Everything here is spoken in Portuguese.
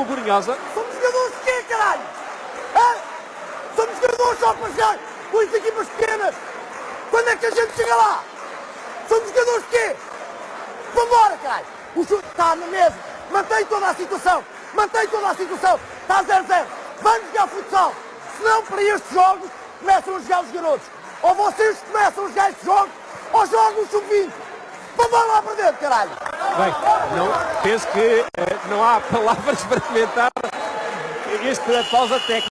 o Borinhosa. Somos jogadores de quê, caralho? Hã? Somos jogadores só para com as equipas pequenas. Quando é que a gente chega lá? Somos jogadores de quê? Vambora, caralho. O jogo está na mesa. Mantém toda a situação. Mantém toda a situação. Está 0-0. Vamos jogar futsal. Se não, para estes jogos, começam a jogar os garotos. Ou vocês começam a jogar estes jogos, ou jogam o sub-20. Para dentro, caralho. Bem, não, penso que eh, não há palavras para comentar esta pausa técnica.